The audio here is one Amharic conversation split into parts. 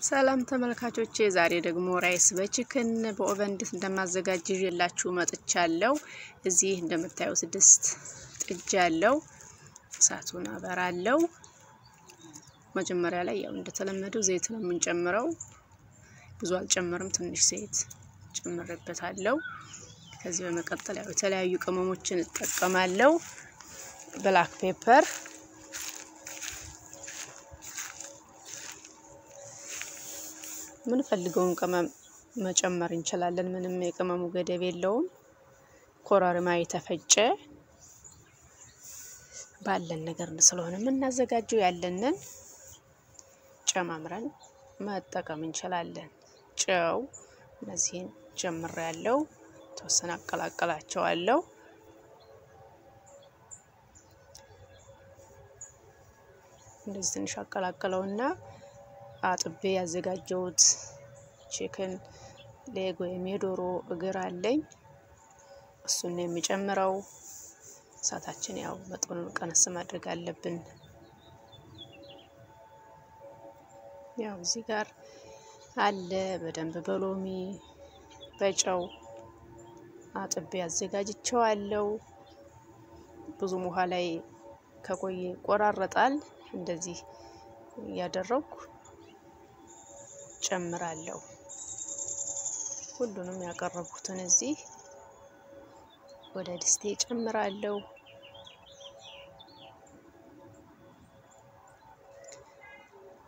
ሰላም ተመልካቾቼ፣ ዛሬ ደግሞ rice በ chicken በ oven እንዴት እንደማዘጋጅ ይዤላችሁ መጥቻለሁ። እዚህ እንደምታዩት ድስት ጥጃለሁ። እሳቱን አበራለሁ። መጀመሪያ ላይ ያው እንደተለመደው ዘይት ነው የምንጨምረው። ብዙ አልጨምርም፣ ትንሽ ዘይት ጨምሬበታለሁ። ከዚህ በመቀጠል ያው የተለያዩ ቅመሞችን እጠቀማለሁ። black pepper ምንፈልገውን ቅመም መጨመር እንችላለን። ምንም የቅመሙ ገደብ የለውም። ኮረሪማ የተፈጨ ባለን ነገር ስለሆነ የምናዘጋጀው ያለንን ጨማምረን መጠቀም እንችላለን። ጨው እነዚህን ጨምሬ ያለው ተወሰነ አቀላቀላቸዋለሁ። እንደዚህ ትንሽ አቀላቅለውና አጥቤ ያዘጋጀሁት ቺክን ሌግ ወይም የዶሮ እግር አለኝ። እሱን የሚጨምረው። እሳታችን ያው መጠኑን ቀነስ ማድረግ አለብን። ያው እዚህ ጋር አለ በደንብ በሎሚ በጨው አጥቤ አዘጋጅቸዋለሁ። ብዙም ውሃ ላይ ከቆየ ይቆራረጣል። እንደዚህ እያደረኩ ጨምራለሁ። ሁሉንም ያቀረብኩትን እዚህ ወደ ድስቴ ጨምራለሁ።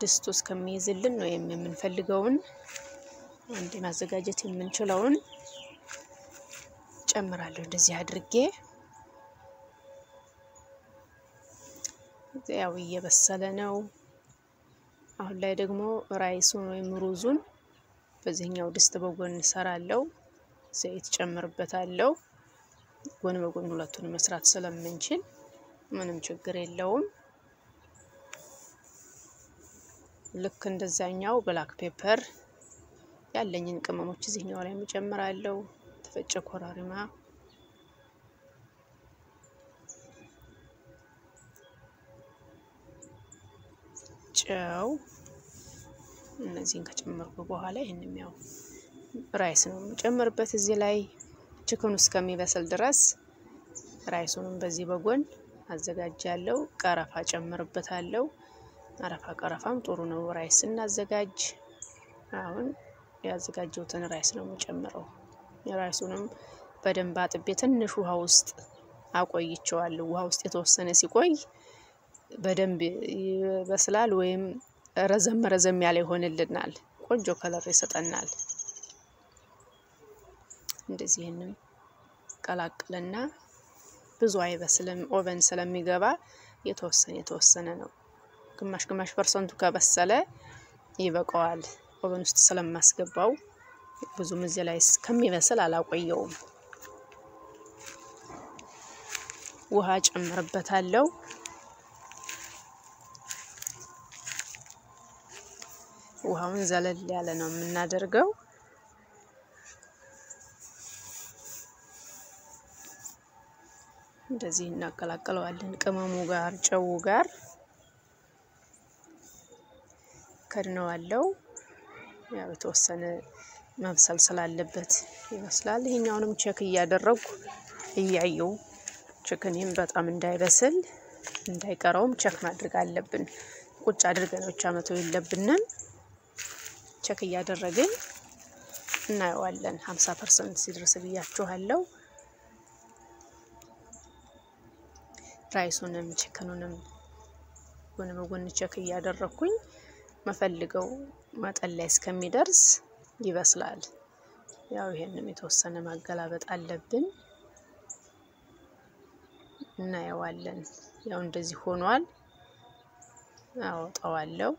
ድስቱ እስከሚይዝልን ወይም የምንፈልገውን አንድ ማዘጋጀት የምንችለውን ጨምራለሁ። እንደዚህ አድርጌ ያው እየበሰለ ነው። አሁን ላይ ደግሞ rice ኡን ወይም ሩዙን በዚህኛው ድስት በጎን እሰራለሁ። ዘይት ጨምርበታለሁ። ጎን በጎን ሁለቱን መስራት ስለምንችል ምንም ችግር የለውም። ልክ እንደዛኛው black pepper ያለኝን ቅመሞች እዚህኛው ላይ እጨምራለሁ። ተፈጨ ኮረሪማ ጨው እነዚህን ከጨመርኩ በኋላ ይህንም ያው rice ነው የምጨምርበት እዚህ ላይ chicken ኡ እስከሚበስል ድረስ rice ኡንም በዚህ በጎን አዘጋጃለሁ። ቀረፋ ጨምርበታለሁ። አረፋ ቀረፋም ጥሩ ነው rice ስናዘጋጅ። አሁን ያዘጋጀሁትን rice ነው የምጨምረው። rice ኡንም በደንብ አጥቤ ትንሽ ውሃ ውስጥ አቆይቸዋለሁ። ውሃ ውስጥ የተወሰነ ሲቆይ በደንብ ይበስላል ወይም ረዘም ረዘም ያለ ይሆንልናል። ቆንጆ color ይሰጠናል። እንደዚህንም ቀላቅልና ብዙ አይበስልም። oven ስለሚገባ የተወሰነ የተወሰነ ነው። ግማሽ ግማሽ percent ኡ ከበሰለ ይበቃዋል። oven ውስጥ ስለማስገባው ብዙም እዚህ ላይ እስከሚበስል አላቆየውም። ውሃ ጨምርበታለሁ። ውሃውን ዘለል ያለ ነው የምናደርገው። እንደዚህ እናቀላቅለዋለን ቅመሙ ጋር ጨው ጋር ከድነዋለው። ያው የተወሰነ መብሰል ስላለበት ይመስላል። ይሄኛውንም check እያደረጉ እያየው chicken ም በጣም እንዳይበስል እንዳይቀረውም check ማድረግ አለብን። ቁጭ አድርገን ብቻ መተው የለብንም። check እያደረግን እናየዋለን። ሀምሳ percent ሲደርስ ብያችኋለሁ። rice ኡንም chicken ኡንም ጎን በጎን check እያደረግኩኝ የምፈልገው መጠን ላይ እስከሚደርስ ይበስላል። ያው ይሄንም የተወሰነ ማገላበጥ አለብን። እናየዋለን። ያው እንደዚህ ሆኗል። አወጣዋለሁ።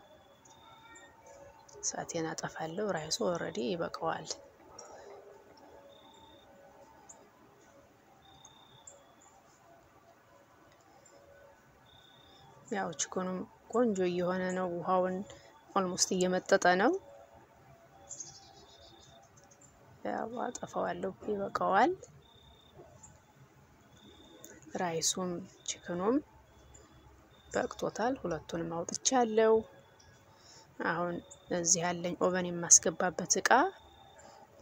እሳቴን አጠፋለሁ። rice ኡ already ይበቃዋል። ያው chicken ኡም ቆንጆ እየሆነ ነው። ውሃውን almost እየመጠጠ ነው። ያው አጠፋዋለሁ። ይበቃዋል። rice ኡም chicken ኡም በቅቶታል። ሁለቱንም አውጥቻለሁ። አሁን እዚህ ያለኝ oven የማስገባበት እቃ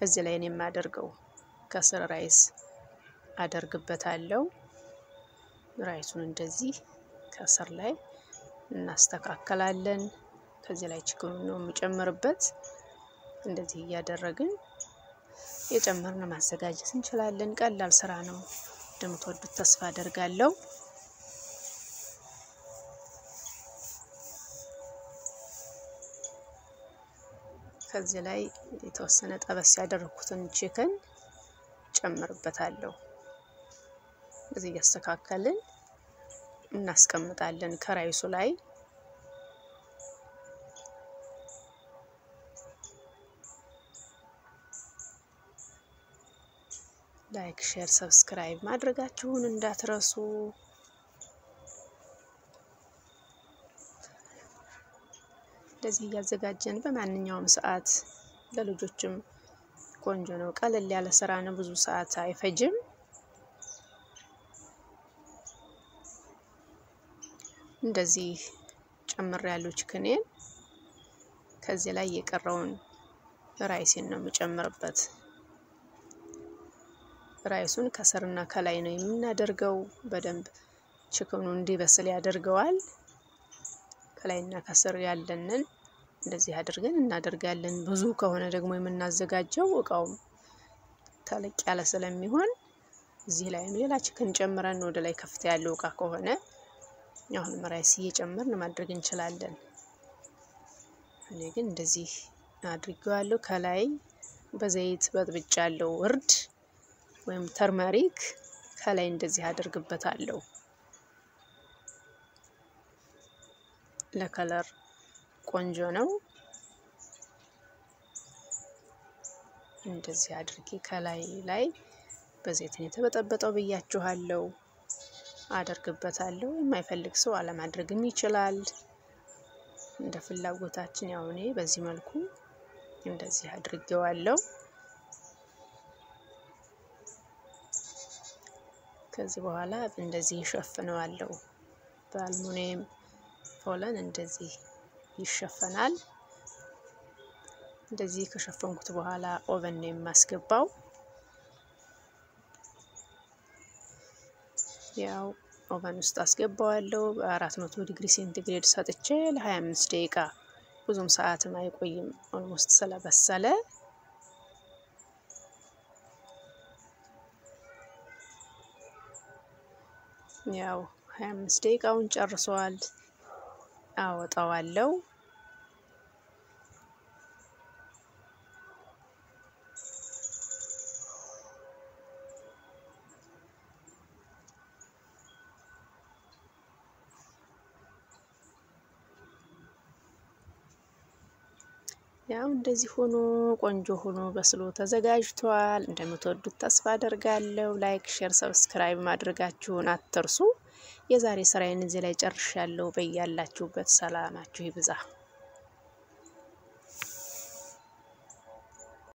እዚህ ላይ ነው የማደርገው። ከስር rice አደርግበታለሁ። ራይሱን እንደዚህ ከስር ላይ እናስተካከላለን። ከዚህ ላይ ችግሩ ነው የምጨምርበት። እንደዚህ እያደረግን የጨመርን ማዘጋጀት እንችላለን። ቀላል ስራ ነው። እንደምትወዱት ተስፋ አደርጋለሁ። ከዚህ ላይ የተወሰነ ጠበስ ያደረኩትን chicken ጨምርበታለሁ። እዚህ እያስተካከልን እናስቀምጣለን ከ rice ኡ ላይ like፣ share፣ subscribe ማድረጋችሁን እንዳትረሱ። እንደዚህ እያዘጋጀን በማንኛውም ሰዓት ለልጆችም ቆንጆ ነው። ቀለል ያለ ስራ ነው። ብዙ ሰዓት አይፈጅም። እንደዚህ ጨምር ያለው ችክኔን ከዚህ ላይ የቀረውን ራይሴን ነው የምጨምርበት። ራይሱን ከስርና ከላይ ነው የምናደርገው። በደንብ ችክኑ እንዲበስል ያደርገዋል። ከላይና ከስር ያለንን እንደዚህ አድርገን እናደርጋለን። ብዙ ከሆነ ደግሞ የምናዘጋጀው እቃውም ተለቅ ያለ ስለሚሆን እዚህ ላይም ሌላ ችክን ጨምረን ወደ ላይ ከፍታ ያለው እቃ ከሆነ አሁንም ራይስ እየጨመርን ማድረግ እንችላለን። እኔ ግን እንደዚህ አድርጌዋለሁ። ከላይ በዘይት በጥብጫለሁ እርድ ወይም ተርመሪክ ከላይ እንደዚህ አደርግበታለሁ ለከለር ቆንጆ ነው። እንደዚህ አድርጌ ከላይ ላይ በዘይትን የተበጠበጠው ብያችኋለሁ አደርግበታለሁ። የማይፈልግ ሰው አለማድረግም ይችላል፣ እንደ ፍላጎታችን። ያው እኔ በዚህ መልኩ እንደዚህ አድርጌዋለሁ። ከዚህ በኋላ እንደዚህ ይሸፍነዋለሁ። በ aluminum foil እንደዚህ ይሸፈናል። እንደዚህ ከሸፈንኩት በኋላ oven ነው የማስገባው። ያው oven ውስጥ አስገባዋለሁ በአራት መቶ ዲግሪ ሴንቲግሬድ ሰጥቼ ለ25 ደቂቃ ብዙም ሰዓትም አይቆይም። almost ስለበሰለ ያው 25 ደቂቃውን ጨርሰዋል። አወጣዋለሁ። ያው እንደዚህ ሆኖ ቆንጆ ሆኖ በስሎ ተዘጋጅቷል። እንደምትወዱት ተስፋ አደርጋለሁ። like፣ share፣ subscribe ማድረጋችሁን አትርሱ። የዛሬ ስራዬን እዚህ ላይ ጨርሻለሁ። በያላችሁበት ሰላማችሁ ይብዛ።